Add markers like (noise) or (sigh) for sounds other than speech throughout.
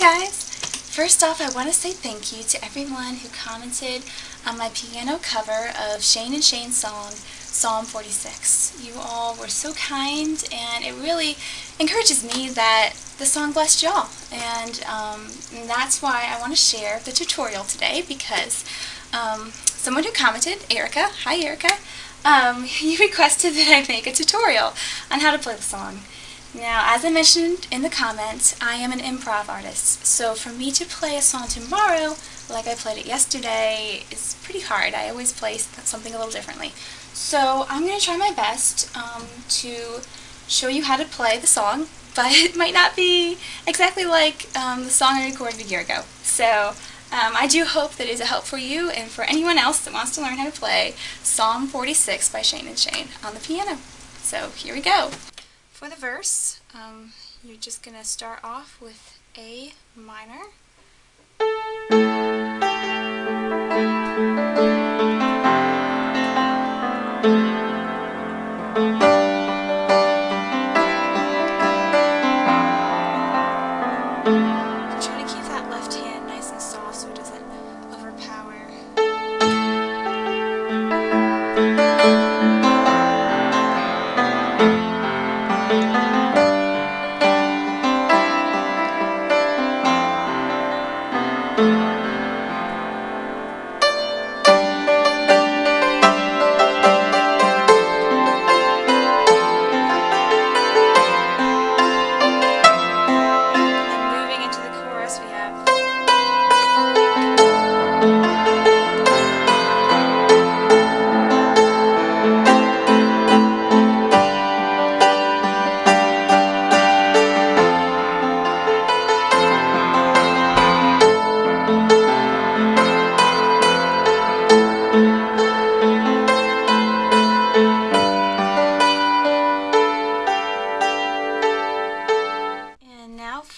Hi guys! First off, I want to say thank you to everyone who commented on my piano cover of Shane and Shane's song, Psalm 46. You all were so kind, and it really encourages me that the song blessed y'all. And, um, and that's why I want to share the tutorial today, because um, someone who commented, Ericka, hi Ericka, um, (laughs) you requested that I make a tutorial on how to play the song. Now, as I mentioned in the comments, I am an improv artist, so for me to play a song tomorrow, like I played it yesterday, is pretty hard. I always play something a little differently. So I'm going to try my best um, to show you how to play the song, (laughs) but it might not be exactly like um, the song I recorded a year ago. So um, I do hope that it is a help for you and for anyone else that wants to learn how to play Psalm 46 by Shane and Shane on the piano. So here we go. For the verse, um, you're just going to start off with A minor.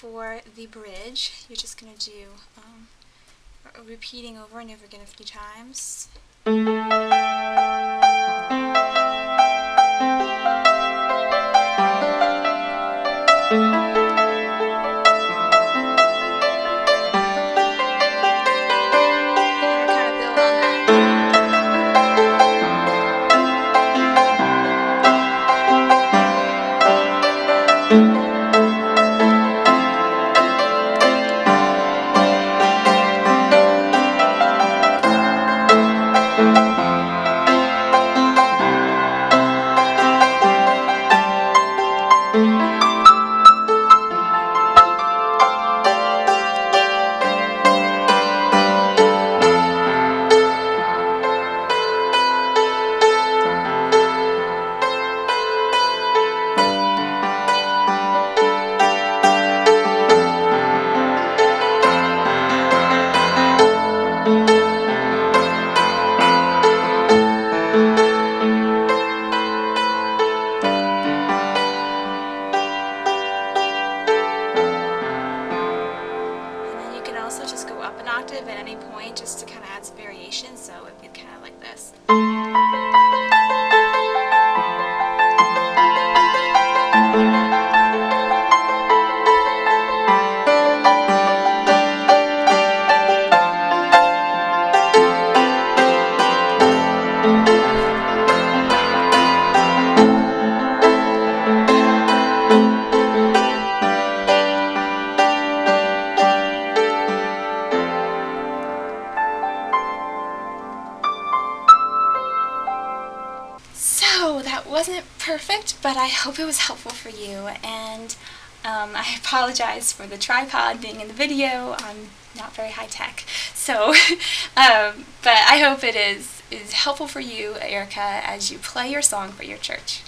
For the bridge, you're just going to do um, repeating over and over again a few times. At any point just to that wasn't perfect, but I hope it was helpful for you. And um, I apologize for the tripod being in the video. I'm not very high tech. So, (laughs) um, but I hope it is, is helpful for you, Ericka, as you play your song for your church.